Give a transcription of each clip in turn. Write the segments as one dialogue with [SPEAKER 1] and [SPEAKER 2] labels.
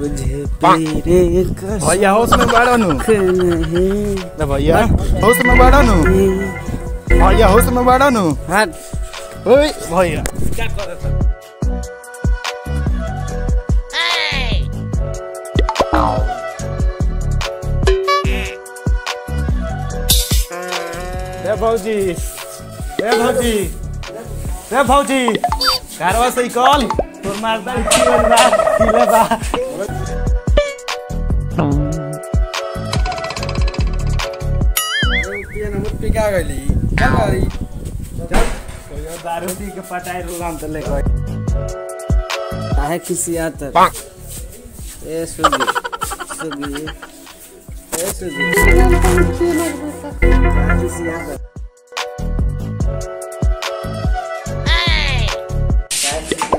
[SPEAKER 1] मुझे तेरे
[SPEAKER 2] भैया होश में बाड़ा नु।
[SPEAKER 1] नहीं।
[SPEAKER 2] भैया होश में बाड़ा नु। भैया होश में बाड़ा नु।
[SPEAKER 1] हट
[SPEAKER 2] ओए भैया। क्या करत है? रे भौजी रे भौजी रे भौजी। कारवा से कॉल। तोर मारदा बड़ी बात किले बा
[SPEAKER 1] पिका गली क्या करी
[SPEAKER 2] कोई दारू पी के पटाई रुलाम त ले कोई
[SPEAKER 1] काहे किसी आता ए सुगी सुगी ए सुगी काहे किसी आता काहे किसी आता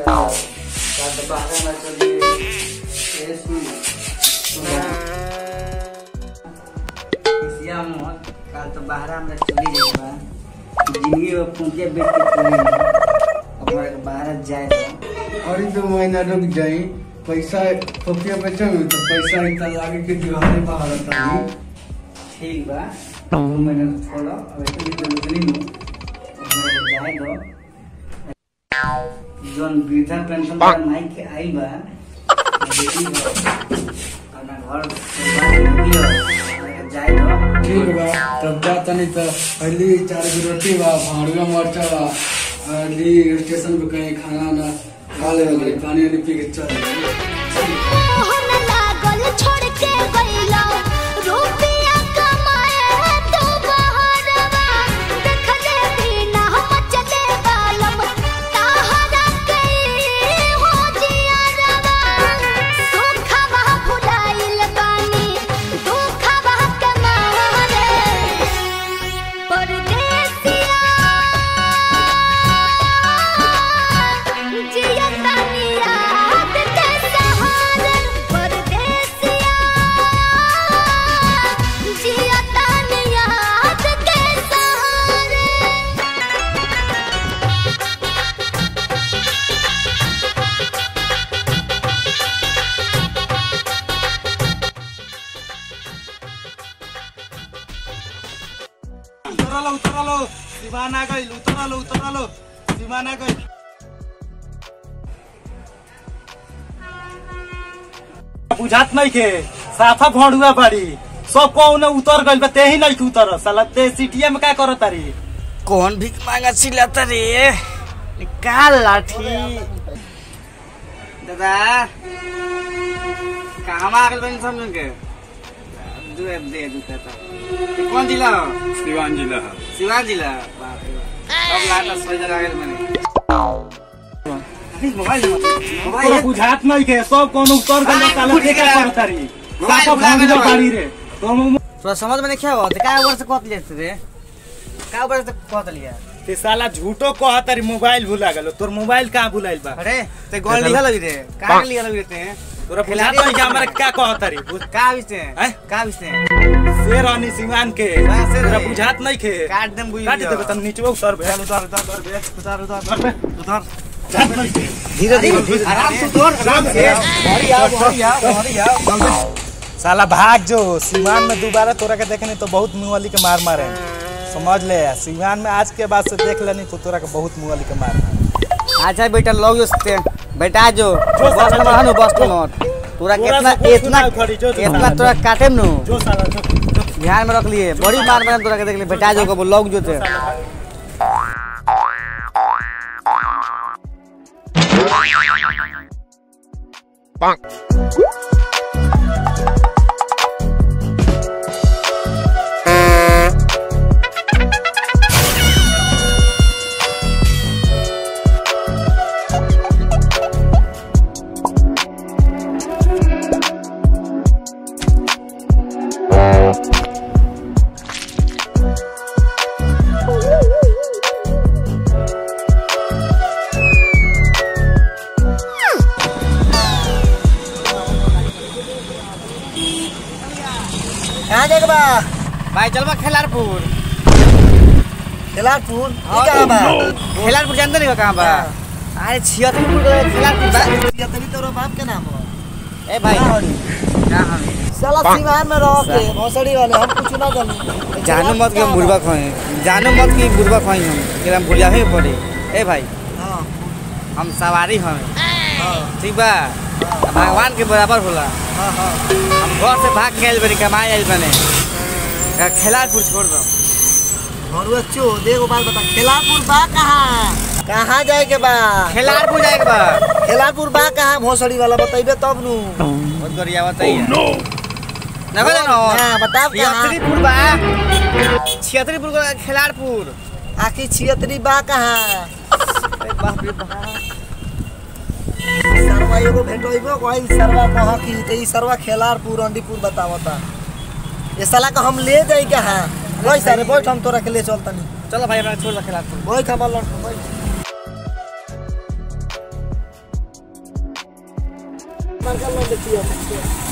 [SPEAKER 1] का दबागा ना चली ए सुगी हमरा चली जाए बा ज़िंदगी में फूके बेच के चली अपना के जाए तो?
[SPEAKER 3] और दो महीना रुक जाई पैसा फोकिया बेचो तो पैसा इतना लागे कि दिवाली बाहर आता
[SPEAKER 1] ठीक बा। दो महीना छोड़ो अब ऐसे तो निकली नु अपना जाए दो जोन वृद्धा पेंशन का नहीं के आई बा। बा अपना घर जाए दो
[SPEAKER 3] ठीक बा तब जा तनी तो पहली चार गो रोटी बा भाड़ुआ मरचा बा। अली स्टेशन पे कहीं खाना ना खा ले पानी पी के चल।
[SPEAKER 2] उतरलो उतरलो। उतरलो उतरलो। सिवान आ गइल बुझात नहीं के साफा भोंडुआ बाड़ी। सब कौन उतर गइल बा तेही नहीं उतर। साला ते सिटिया में का करत तारी
[SPEAKER 1] कौन भीख मांगा चिल्लाता रे निकाल लाठी? दादा कहाँ आ गए बनी समझ के। कौन जिला हो।
[SPEAKER 2] सिवान जिला
[SPEAKER 1] सिवान जिला।
[SPEAKER 2] बुझात नहीं के सब कौन उतर गइल बा साला ते का करत तारी
[SPEAKER 1] मोबाइल
[SPEAKER 2] साफा
[SPEAKER 1] बुला के
[SPEAKER 2] भोंडुआ रे। तुम
[SPEAKER 1] तोरा समझ में नहीं क्या हुआ? का ऊपर से कहत लेते रे का ऊपर से कहत लिया
[SPEAKER 2] ते साला झूठो कहत तारी मोबाइल भुला गेलो। तोर मोबाइल कहाँ भुलाइल बा?
[SPEAKER 1] अरे ते गोल लिखल लगी रे। का लिखल लगी रे
[SPEAKER 2] तोरा बुझात नहीं हमरा का कहत तारी
[SPEAKER 1] का विषय?
[SPEAKER 2] हैं?
[SPEAKER 1] का विषय?
[SPEAKER 2] शेर अनि सिवान के।
[SPEAKER 1] हाँ, शेर
[SPEAKER 2] तोरा बुझात नहीं के।
[SPEAKER 1] काट देम बुझ
[SPEAKER 2] काट देबे तब नीचे उतर बे।
[SPEAKER 1] उतार उतार उतार बे। उतार उतार उतार
[SPEAKER 2] नहीं के।
[SPEAKER 1] धीरे धीरे आराम से उतार आराम से। भारी आओ भारी आओ भारी आओ।
[SPEAKER 2] साला भाग जो। सिवान में दोबारा तोरा के देखनी तो बहुत मुंहवाली के मार मारे। समझ ले। सिवान में आज के बाद से देख लेनी तो तोरा के बहुत मुंहवाली के मार मारे।
[SPEAKER 1] अच्छा बेटा लोग जो बेटा जो बस में
[SPEAKER 2] जो।
[SPEAKER 1] बस में तोरा
[SPEAKER 2] तोरा
[SPEAKER 1] कितना इतना
[SPEAKER 2] कितना
[SPEAKER 1] इतना तोरा काटे नु। ध्यान में रख लिए। बड़ी मार मार तोरा के देख ले बेटा जो को लोग जो थे। कहाँ जाएगा बा भाई चलबा खेलारपुर। खेलारपुर? कहाँ बा? खेलारपुर जानते नहीं कहाँ बा? अरे छिहत्तरपुर खेलारपुर छिहत्तरी बाप के नाम हो ए भाई। क्या हम
[SPEAKER 4] साला सीमान में रह के भोसड़ी वाले हम कुछ ना जानू
[SPEAKER 1] जानू मत कि हम बुढ़वा खोए। जानू मत कि बुढ़वा खोई हम कि हम भूलिया ही पड़े। ए भाई
[SPEAKER 4] हाँ।
[SPEAKER 1] हम सवारी हमें
[SPEAKER 4] हाँ।
[SPEAKER 1] ठीक बा? भगवान के बराबर होला।
[SPEAKER 4] हाँ हाँ।
[SPEAKER 1] हम घर से भाग के आइल बनी कमाए आइल बने। खेलापुर छोड़ दो।
[SPEAKER 4] घरुआ चो देखो बात बता खेलापुर बा कहाँ? कहाँ जाए के बा?
[SPEAKER 1] खेलापुर जाए के बा।
[SPEAKER 4] खेलापुर बा कहाँ? भोसड़ी वाला बताइबे तब नु।
[SPEAKER 1] बहुत गरिया बताइए नो ना बता ना?
[SPEAKER 4] हाँ, कहाँ?
[SPEAKER 1] छियतरीपुर बा। छियतरीपुर का खेलारपुर
[SPEAKER 4] आखिर छियतरी बा कहाँ?
[SPEAKER 1] बाप रे बाप।
[SPEAKER 4] सरवा एगो भेटोइबो कोई सरवा कह की ते ई सरवा खेलारपुर अंडीपुर बतावता। ये साला को हम ले जाई कहाँ? बैठ सारे बैठ हम तोरा के ले चलतनी
[SPEAKER 1] चलो भाई छोड़ दो खेलारपुर
[SPEAKER 4] बैठ हमर लड़को। बैठ बड़का लोग देखिए